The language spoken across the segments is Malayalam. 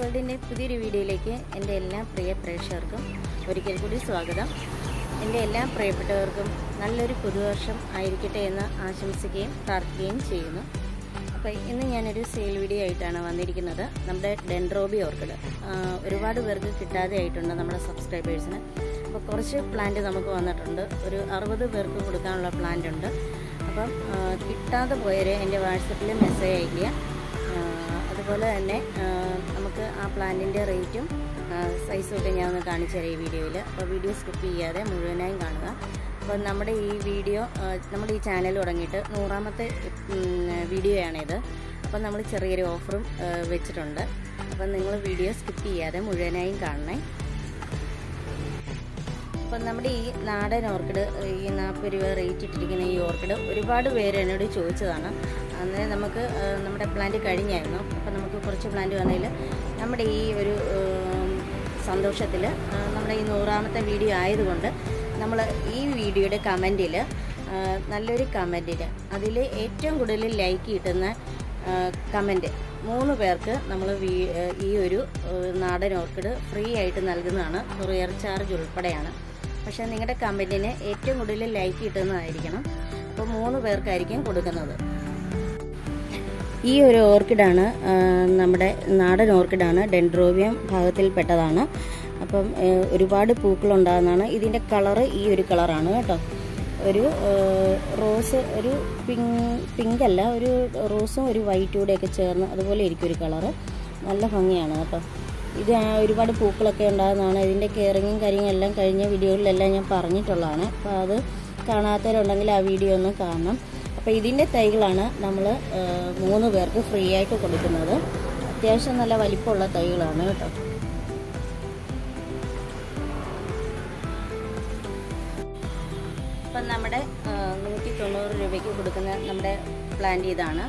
വേൾഡിന്റെ പുതിയൊരു വീഡിയോയിലേക്ക് എന്റെ എല്ലാ പ്രിയ പ്രേക്ഷകർക്കും ഒരിക്കൽ കൂടി സ്വാഗതം. എന്റെ എല്ലാ പ്രിയപ്പെട്ടവർക്കും നല്ലൊരു പുതുവർഷം ആയിരിക്കട്ടെ എന്ന് ആശംസിക്കുകയും പ്രാർത്ഥിക്കുകയും ചെയ്യുന്നു. അപ്പോൾ ഇന്ന് ഞാനൊരു സെയിൽ വീഡിയോ ആയിട്ടാണ് വന്നിരിക്കുന്നത്. നമ്മുടെ ഡെൻഡ്രോബി ഓർക്കിഡ് ഒരുപാട് പേർക്ക് കിട്ടാതെ ആയിട്ടുണ്ട് നമ്മുടെ സബ്സ്ക്രൈബേഴ്സിന് അപ്പോൾ കുറച്ച് പ്ലാന്റ് നമുക്ക് വന്നിട്ടുണ്ട്. ഒരു അറുപത് പേർക്ക് കൊടുക്കാനുള്ള പ്ലാന്റ് ഉണ്ട്. അപ്പം കിട്ടാതെ പോയവരെ എന്റെ വാട്സപ്പിൽ മെസ്സേജ് അയയ്ക്കുക. ആ, അതുപോലെ തന്നെ നമുക്ക് ആ പ്ലാന്റിന്റെ റേറ്റും സൈസും ഒക്കെ ഞാൻ ഒന്ന് കാണിച്ചു തരാം ഈ വീഡിയോയിൽ. അപ്പോൾ വീഡിയോ സ്കിപ്പ് ചെയ്യാതെ മുഴുവനായും കാണുക. അപ്പോൾ നമ്മുടെ ഈ വീഡിയോ നമ്മുടെ ഈ ചാനൽ തുടങ്ങിയിട്ട് നൂറാമത്തെ വീഡിയോയാണിത്. അപ്പം നമ്മൾ ചെറിയൊരു ഓഫറും വെച്ചിട്ടുണ്ട്. അപ്പം നിങ്ങൾ വീഡിയോ സ്കിപ്പ് ചെയ്യാതെ മുഴുവനായും കാണണേ. അപ്പം നമ്മുടെ ഈ നാടൻ ഓർക്കിഡ് ഈ നാൽപ്പത് രൂപ റേറ്റ് ഇട്ടിരിക്കുന്ന ഈ ഓർക്കിഡ് ഒരുപാട് പേര് എന്നോട് ചോദിച്ചതാണ്. അന്നേരം നമുക്ക് നമ്മുടെ പ്ലാന്റ് കഴിഞ്ഞായിരുന്നു. അപ്പം നമുക്ക് കുറച്ച് പ്ലാന്റ് വന്നതിൽ നമ്മുടെ ഈ ഒരു സന്തോഷത്തിൽ നമ്മുടെ ഈ നൂറാമത്തെ വീഡിയോ ആയതുകൊണ്ട് നമ്മൾ ഈ വീഡിയോയുടെ കമന്റിൽ നല്ലൊരു കമന്റിൽ അതിൽ ഏറ്റവും കൂടുതൽ ലൈക്ക് കിട്ടുന്ന കമന്റ് മൂന്ന് പേർക്ക് നമ്മൾ ഈ ഒരു നാടൻ ഓർക്കിഡ് ഫ്രീ ആയിട്ട് നൽകുന്നതാണ്. കൊറിയർ ചാർജ് ഉൾപ്പെടെയാണ്. പക്ഷേ നിങ്ങളുടെ കമന്റിന് ഏറ്റവും കൂടുതൽ ലൈക്ക് കിട്ടുന്നതായിരിക്കണം. അപ്പോൾ മൂന്ന് പേർക്കായിരിക്കും കൊടുക്കുന്നത്. ഈ ഒരു ഓർക്കിഡാണ് നമ്മുടെ നാടൻ ഓർക്കിഡാണ് ഡെൻഡ്രോവിയം ഭാഗത്തിൽപ്പെട്ടതാണ്. അപ്പം ഒരുപാട് പൂക്കളുണ്ടാകുന്നതാണ്. ഇതിന്റെ കളറ് ഈ ഒരു കളറാണ് കേട്ടോ. ഒരു റോസ് ഒരു പിങ്ക് പിങ്ക് അല്ല ഒരു റോസും ഒരു വൈറ്റും കൂടെയൊക്കെ ചേർന്ന് അതുപോലെ ഇരിക്കും ഒരു കളറ് നല്ല ഭംഗിയാണ് കേട്ടോ. ഇത് ഒരുപാട് പൂക്കളൊക്കെ ഉണ്ടാകുന്നതാണ്. ഇതിന്റെ കെയറിങ്ങും കാര്യങ്ങളും എല്ലാം കഴിഞ്ഞ വീഡിയോകളിലെല്ലാം ഞാൻ പറഞ്ഞിട്ടുള്ളതാണ്. അപ്പോൾ അത് കാണാത്തവരുണ്ടെങ്കിൽ ആ വീഡിയോ ഒന്ന് കാണണം. അപ്പോൾ ഇതിന്റെ തൈകളാണ് നമ്മൾ മൂന്ന് പേർക്ക് ഫ്രീ ആയിട്ട് കൊടുക്കുന്നത്. അത്യാവശ്യം നല്ല വലിപ്പമുള്ള തൈകളാണ് കേട്ടോ. അപ്പം നമ്മുടെ നൂറ്റി തൊണ്ണൂറ് രൂപയ്ക്ക് കൊടുക്കുന്ന നമ്മുടെ പ്ലാന്റ് ഇതാണ്.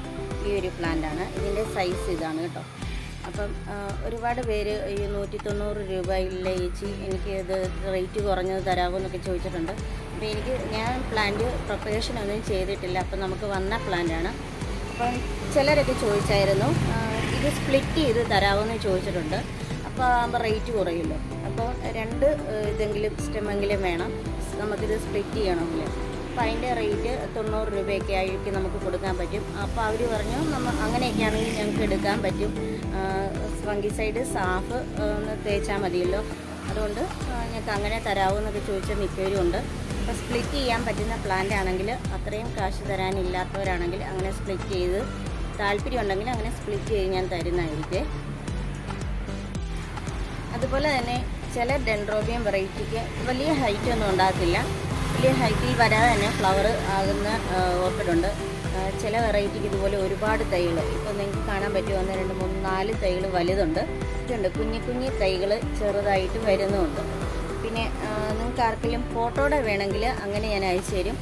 ഈ ഒരു പ്ലാന്റാണ് ഇതിന്റെ സൈസ് ഇതാണ് കേട്ടോ. അപ്പം ഒരുപാട് പേര് ഈ നൂറ്റി തൊണ്ണൂറ് രൂപയില്ല ചേച്ചി എനിക്ക് ഇത് റേറ്റ് കുറഞ്ഞത് തരാമോ എന്നൊക്കെ ചോദിച്ചിട്ടുണ്ട്. അപ്പോൾ എനിക്ക് ഞാൻ പ്ലാന്റ് പ്രൊപ്പറേഷൻ ഒന്നും ചെയ്തിട്ടില്ല. അപ്പം നമുക്ക് വന്ന പ്ലാന്റാണ് അപ്പം ചിലരൊക്കെ ചോദിച്ചായിരുന്നു ഇത് സ്പ്ലിറ്റ് ചെയ്ത് തരാമോ എന്ന് ചോദിച്ചിട്ടുണ്ട്. അപ്പോൾ ആകുമ്പോൾ റേറ്റ് കുറയുമല്ലോ. അപ്പോൾ രണ്ട് ഇതെങ്കിലും സ്റ്റെമെങ്കിലും വേണം. നമുക്കിത് സ്പ്ലിറ്റ് ചെയ്യണമെങ്കിൽ. അപ്പോൾ അതിന്റെ റേറ്റ് തൊണ്ണൂറ് രൂപയൊക്കെ ആയിരിക്കും നമുക്ക് കൊടുക്കാൻ പറ്റും. അപ്പോൾ അവർ പറഞ്ഞു നമ്മൾ അങ്ങനെയൊക്കെ ആണെങ്കിൽ ഞങ്ങൾക്ക് എടുക്കാൻ പറ്റും. ഫംഗിസൈഡ് സാഫ് ഒന്ന് തേച്ചാൽ മതിയല്ലോ. അതുകൊണ്ട് ഞങ്ങൾക്ക് അങ്ങനെ തരാമോ എന്നൊക്കെ ചോദിച്ച മിക്കവരും ഉണ്ട്. അപ്പോൾ സ്പ്ലിറ്റ് ചെയ്യാൻ പറ്റുന്ന പ്ലാന്റ് ആണെങ്കിൽ അത്രയും കാശ് തരാനില്ലാത്തവരാണെങ്കിൽ അങ്ങനെ സ്പ്ലിറ്റ് ചെയ്ത് താല്പര്യം ഉണ്ടെങ്കിൽ അങ്ങനെ സ്പ്ലിറ്റ് ചെയ്ത് ഞാൻ തരുന്നതായിരിക്കും. അതുപോലെ തന്നെ ചില ഡെൻഡ്രോബിയം വെറൈറ്റിക്ക് വലിയ ഹൈറ്റ് ഒന്നും ഉണ്ടാകത്തില്ല. വലിയ ഹൈറ്റിൽ വരാതെ തന്നെ ഫ്ലവർ ആകുന്ന ഓർക്കിഡുണ്ട്. ചില വെറൈറ്റിക്ക് ഇതുപോലെ ഒരുപാട് തൈകൾ ഇപ്പോൾ നിങ്ങൾക്ക് കാണാൻ പറ്റുമോ ഒന്ന് രണ്ട് മൂന്ന് നാല് തൈകൾ വലുതുണ്ട്. ഇതുണ്ട്. കുഞ്ഞു കുഞ്ഞു തൈകൾ ചെറുതായിട്ട് വരുന്നുമുണ്ട് പിന്നെ നിങ്ങൾക്ക് ആർക്കെങ്കിലും ഫോട്ടോടെ വേണമെങ്കിൽ അങ്ങനെ ഞാൻ അയച്ചു തരും.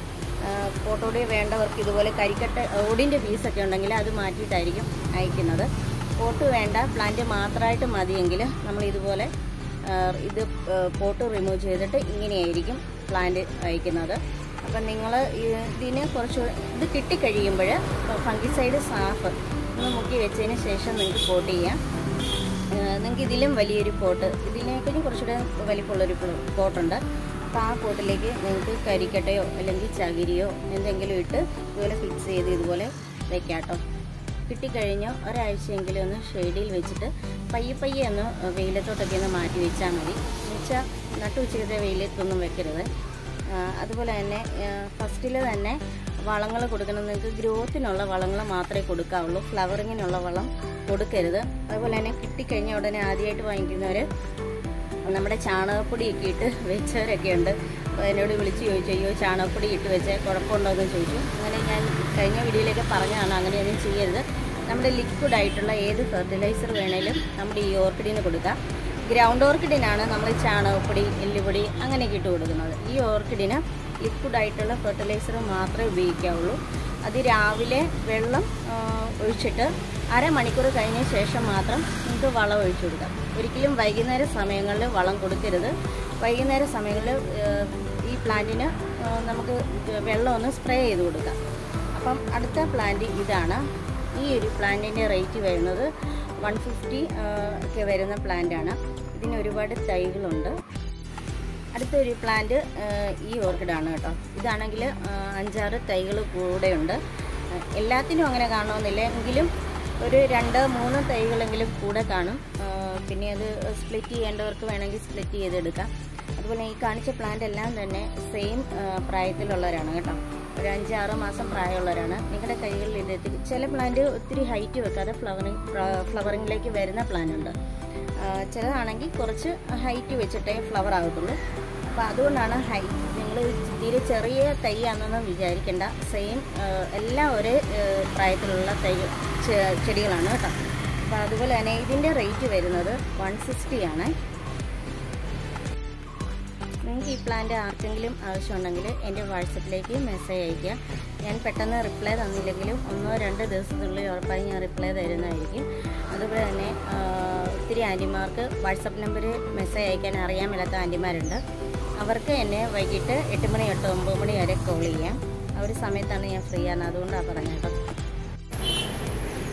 ഫോട്ടോടെ വേണ്ടവർക്ക് ഇതുപോലെ കരിക്കട്ട ഓടിന്റെ പീസൊക്കെ ഉണ്ടെങ്കിൽ അത് മാറ്റിയിട്ടായിരിക്കും അയക്കുന്നത്. പോട്ട് വേണ്ട പ്ലാന്റ് മാത്രമായിട്ട് മതിയെങ്കിൽ നമ്മൾ ഇതുപോലെ ഇത് പോട്ട് റിമൂവ് ചെയ്തിട്ട് ഇങ്ങനെയായിരിക്കും പ്ലാന്റ് അയക്കുന്നത് അപ്പം നിങ്ങൾ ഇതിന് കുറച്ച് ഇത് കിട്ടിക്കഴിയുമ്പോൾ ഫംഗിസൈഡ് സാഫ് ഒന്ന് മുക്കി വെച്ചതിന് ശേഷം നിങ്ങൾക്ക് കോട്ട് ചെയ്യാം. നിങ്ങൾക്ക് ഇതിലും വലിയൊരു പോട്ട് ഇതിനേക്കാളും കുറച്ചുകൂടെ വലിപ്പമുള്ളൊരു പോട്ടുണ്ട് അപ്പോൾ ആ പോട്ടിലേക്ക് നിങ്ങൾക്ക് കരിക്കട്ടയോ അല്ലെങ്കിൽ ചകിരിയോ എന്തെങ്കിലും ഇട്ട് ഇതുപോലെ ഫിക്സ് ചെയ്ത് ഇതുപോലെ വെക്കാം കേട്ടോ കിട്ടിക്കഴിഞ്ഞ് ഒരാഴ്ചയെങ്കിലും ഒന്ന് ഷെയ്ഡിൽ വെച്ചിട്ട് പയ്യെ പയ്യെ ഒന്ന് വെയിലത്തോട്ടൊക്കെ ഒന്ന് മാറ്റി വെച്ചാൽ മതി. വെച്ചാൽ നട്ടുച്ചയുടെ വെയിലത്തൊന്നും വെക്കരുത്. അതുപോലെ തന്നെ ഫസ്റ്റിൽ തന്നെ വളങ്ങൾ കൊടുക്കണം. നിങ്ങൾക്ക് ഗ്രോത്തിനുള്ള വളങ്ങൾ മാത്രമേ കൊടുക്കാവുള്ളൂ. ഫ്ലവറിങ്ങിനുള്ള വളം കൊടുക്കരുത്. അതുപോലെ തന്നെ കിട്ടിക്കഴിഞ്ഞ ഉടനെ ആദ്യമായിട്ട് വാങ്ങിക്കുന്നവർ നമ്മുടെ ചാണകപ്പൊടിയൊക്കെ ഇട്ട് വെച്ചവരൊക്കെ ഉണ്ട് അപ്പോൾ എന്നോട് വിളിച്ച് ചോദിച്ചു അയ്യോ ചാണകപ്പൊടി ഇട്ട് വെച്ചാൽ കുഴപ്പമുണ്ടോ? എന്ന് ചോദിച്ചു. അങ്ങനെ ഞാൻ കഴിഞ്ഞ വീഡിയോയിലൊക്കെ പറഞ്ഞതാണ് അങ്ങനെയൊന്നും ചെയ്യരുത്. നമ്മുടെ ലിക്വിഡ് ആയിട്ടുള്ള ഏത് ഫെർട്ടിലൈസർ വേണേലും നമ്മുടെ ഈ ഓർക്കിഡിന് കൊടുക്കാം. ഗ്രൗണ്ട് ഓർക്കിഡിനാണ് നമ്മൾ ചാണകപ്പൊടി എല്ലുപൊടി അങ്ങനെയൊക്കെ ഇട്ട് കൊടുക്കുന്നത്. ഈ ഓർക്കിഡിന് ലിക്വിഡ് ആയിട്ടുള്ള ഫെർട്ടിലൈസർ മാത്രമേ ഉപയോഗിക്കാവുള്ളൂ. അത് രാവിലെ വെള്ളം ഒഴിച്ചിട്ട് അരമണിക്കൂർ കഴിഞ്ഞ ശേഷം മാത്രം നമുക്ക് വളം ഒഴിച്ചു കൊടുക്കാം. ഒരിക്കലും വൈകുന്നേര സമയങ്ങളിൽ വളം കൊടുക്കരുത്. വൈകുന്നേര സമയങ്ങളിൽ ഈ പ്ലാന്റിന് നമുക്ക് വെള്ളം ഒന്ന് സ്പ്രേ ചെയ്ത് കൊടുക്കാം. അപ്പം അടുത്ത പ്ലാന്റ് ഇതാണ്. ഈ ഒരു പ്ലാന്റിന്റെ റേറ്റ് വരുന്നത് വൺ ഫിഫ്റ്റി ഒക്കെ വരുന്ന പ്ലാന്റാണ്. ഇതിന് ഒരുപാട് തൈകളുണ്ട്. അടുത്തൊരു പ്ലാന്റ് ഈ ഓർക്കിഡാണ് കേട്ടോ. ഇതാണെങ്കിൽ അഞ്ചാറ് തൈകൾ കൂടെയുണ്ട്. എല്ലാത്തിനും അങ്ങനെ കാണണമെന്നില്ല. എങ്കിലും ഒരു രണ്ട് മൂന്ന് തൈകളെങ്കിലും കൂടെ കാണും. പിന്നെ അത് സ്പ്ലിറ്റ് ചെയ്യേണ്ടവർക്ക് വേണമെങ്കിൽ സ്പ്ലിറ്റ് ചെയ്തെടുക്കാം. അതുപോലെ ഈ കാണിച്ച പ്ലാന്റ് എല്ലാം തന്നെ സെയിം പ്രായത്തിലുള്ളവരാണ് കേട്ടോ. ഒരു അഞ്ചാറ് മാസം പ്രായമുള്ളവരാണ്. നിങ്ങളുടെ കൈകളിൽ ഇതെത്തി ചില പ്ലാന്റ് ഒത്തിരി ഹൈറ്റ് വെക്കാതെ ഫ്ലവറിങ് ഫ്ലവറിങ്ങിലേക്ക് വരുന്ന പ്ലാന്റ് ഉണ്ട്. ചിലതാണെങ്കിൽ കുറച്ച് ഹൈറ്റ് വെച്ചിട്ടേ ഫ്ലവർ ആകത്തുള്ളൂ. അപ്പോൾ അതുകൊണ്ടാണ് ഹൈ. നിങ്ങൾ തീരെ ചെറിയ തൈയാണെന്നൊന്നും വിചാരിക്കേണ്ട. സെയിം എല്ലാം ഒരേ പ്രായത്തിലുള്ള തൈ ചെടികളാണ് കേട്ടോ. അപ്പോൾ അതുപോലെ തന്നെ ഇതിന്റെ റേറ്റ് വരുന്നത് വൺ സിക്സ്റ്റി ആണ്. നിങ്ങൾക്ക് ഈ പ്ലാന്റ് ആർക്കെങ്കിലും ആവശ്യമുണ്ടെങ്കിൽ എന്റെ വാട്സപ്പിലേക്ക് മെസ്സേജ് അയയ്ക്കുക. ഞാൻ പെട്ടെന്ന് റിപ്ലൈ തന്നില്ലെങ്കിലും ഒന്നോ രണ്ടോ ദിവസത്തിനുള്ളിൽ ഉറപ്പായി ഞാൻ റിപ്ലൈ തരുന്നതായിരിക്കും. അതുപോലെ തന്നെ ഒത്തിരി ആന്റിമാർക്ക് വാട്സപ്പ് നമ്പർ മെസ്സേജ് അയക്കാൻ അറിയാൻ മേലാത്ത ആന്റിമാരുണ്ട്. അവർക്ക് എന്നെ വൈകിട്ട് എട്ട് മണി തൊട്ട് ഒമ്പത് മണി വരെ കോൾ ചെയ്യാം. ആ ഒരു സമയത്താണ് ഞാൻ ഫ്രീ ആണ്. അതുകൊണ്ടാണ് പറഞ്ഞത്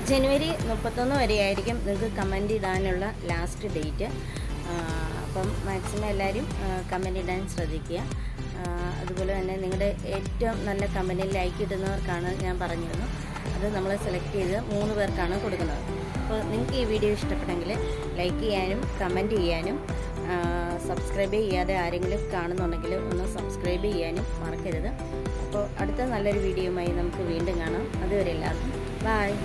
ജനുവരി മുപ്പത്തൊന്ന് വരെയായിരിക്കും നിങ്ങൾക്ക് കമന്റ് ഇടാനുള്ള ലാസ്റ്റ് ഡേറ്റ്. അപ്പം മാക്സിമം എല്ലാവരും കമന്റ് ഇടാൻ ശ്രദ്ധിക്കുക. അതുപോലെ തന്നെ നിങ്ങളുടെ ഏറ്റവും നല്ല കമ്പനി ലൈക്ക് ഇടുന്നവർക്കാണ് ഞാൻ പറഞ്ഞിരുന്നു. അത് നമ്മൾ സെലക്ട് ചെയ്ത് മൂന്ന് പേർക്കാണ് കൊടുക്കുന്നത്. അപ്പോൾ നിങ്ങൾക്ക് ഈ വീഡിയോ ഇഷ്ടപ്പെട്ടെങ്കിൽ ലൈക്ക് ചെയ്യാനും കമന്റ് ചെയ്യാനും സബ്സ്ക്രൈബ് ചെയ്യാതെ ആരെങ്കിലും കാണുന്നുണ്ടെങ്കിൽ ഒന്ന് സബ്സ്ക്രൈബ് ചെയ്യാനും മറക്കരുത്. അപ്പോൾ അടുത്ത നല്ലൊരു വീഡിയോയുമായി നമുക്ക് വീണ്ടും കാണാം. അതുവരെ എല്ലാവർക്കും ബായ്